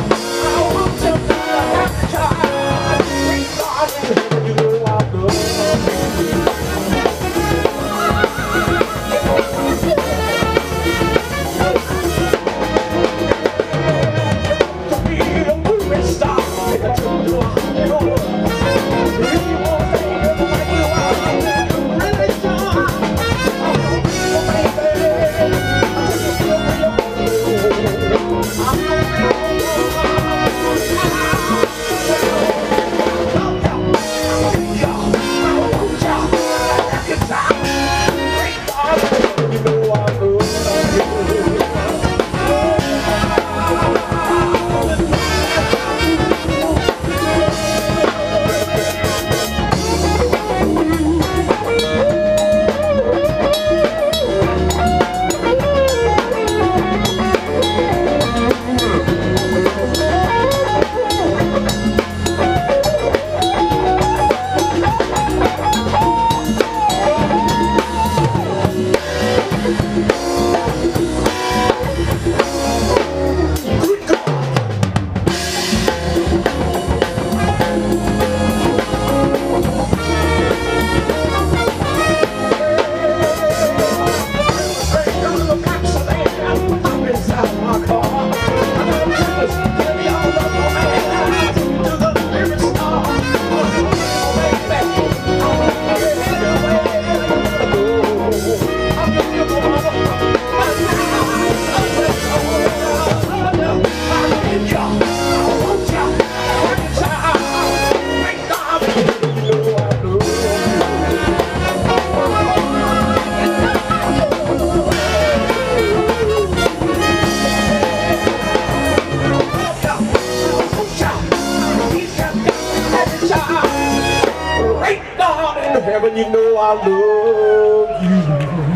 down. Heaven, you know I love you.